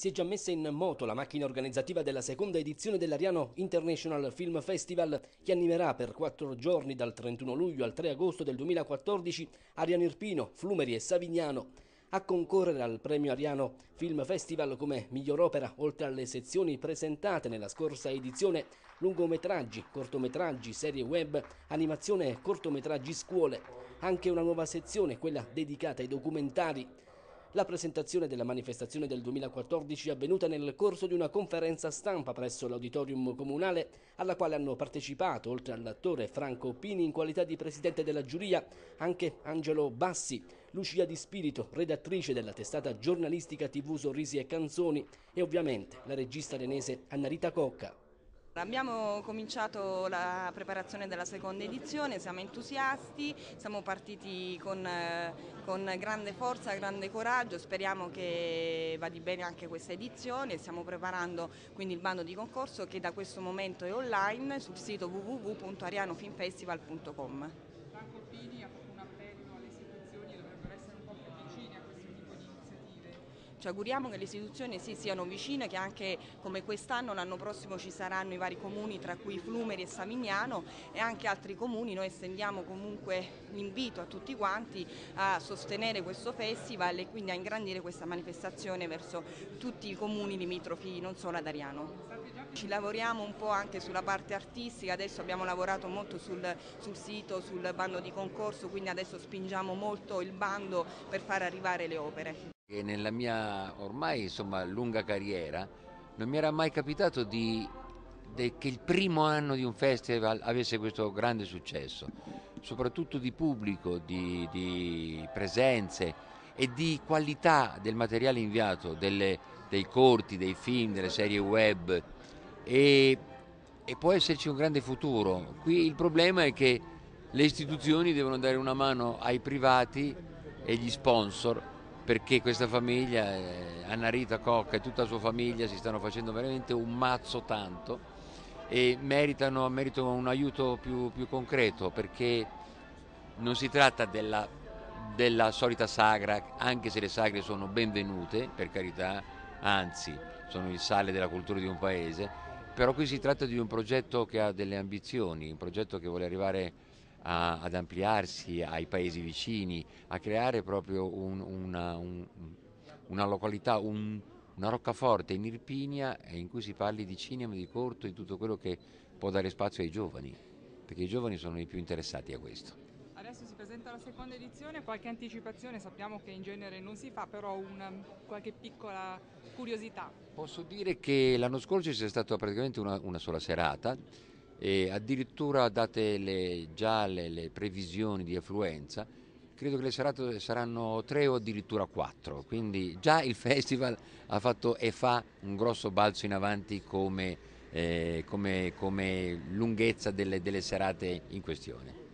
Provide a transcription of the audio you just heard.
Si è già messa in moto la macchina organizzativa della seconda edizione dell'Ariano International Film Festival che animerà per quattro giorni dal 31 luglio al 3 agosto del 2014 Ariano Irpino, Flumeri e Savignano. A concorrere al premio Ariano Film Festival come miglior opera, oltre alle sezioni presentate nella scorsa edizione, lungometraggi, cortometraggi, serie web, animazione e cortometraggi scuole, anche una nuova sezione, quella dedicata ai documentari. La presentazione della manifestazione del 2014 è avvenuta nel corso di una conferenza stampa presso l'auditorium comunale alla quale hanno partecipato, oltre all'attore Franco Pini in qualità di presidente della giuria, anche Angelo Bassi, Lucia Di Spirito, redattrice della testata giornalistica TV Sorrisi e Canzoni e ovviamente la regista renese Annarita Cocca. Abbiamo cominciato la preparazione della seconda edizione, siamo entusiasti, siamo partiti con, eh, con, grande forza, grande coraggio, speriamo che vada bene anche questa edizione, stiamo preparando quindi il bando di concorso che da questo momento è online sul sito www.arianofinfestival.com. Ci auguriamo che le istituzioni sì, siano vicine, che anche come quest'anno, l'anno prossimo ci saranno i vari comuni, tra cui Flumeri e Savignano e anche altri comuni. Noi estendiamo comunque l'invito a tutti quanti a sostenere questo festival e quindi a ingrandire questa manifestazione verso tutti i comuni limitrofi, non solo ad Ariano. Ci lavoriamo un po' anche sulla parte artistica, adesso abbiamo lavorato molto sul, sul sito, sul bando di concorso, quindi adesso spingiamo molto il bando per far arrivare le opere. E nella mia ormai insomma, lunga carriera non mi era mai capitato di, de, che il primo anno di un festival avesse questo grande successo, soprattutto di pubblico, di, di presenze e di qualità del materiale inviato, delle, dei corti, dei film, delle serie web e, e può esserci un grande futuro. Qui il problema è che le istituzioni devono dare una mano ai privati e agli sponsor perché questa famiglia, eh, Anna Rita Cocca e tutta la sua famiglia si stanno facendo veramente un mazzo tanto e meritano, meritano un aiuto più, più, concreto perché non si tratta della, della solita sagra, anche se le sagre sono benvenute, per carità, anzi sono il sale della cultura di un paese, però qui si tratta di un progetto che ha delle ambizioni, un progetto che vuole arrivare a, ad ampliarsi ai paesi vicini, a creare proprio un, una, un, una, località, un, una roccaforte in Irpinia in cui si parli di cinema, di corto, di tutto quello che può dare spazio ai giovani, perché i giovani sono i più interessati a questo. Adesso si presenta la seconda edizione, qualche anticipazione, sappiamo che in genere non si fa, però una, qualche piccola curiosità. Posso dire che l'anno scorso c'è stata praticamente una, una sola serata, e addirittura date le, già le, le, previsioni di affluenza, credo che le serate saranno tre o addirittura quattro, quindi già il festival ha fatto e fa un grosso balzo in avanti come, eh, come, come lunghezza delle, delle serate in questione.